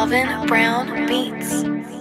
Alvin Brown Beats.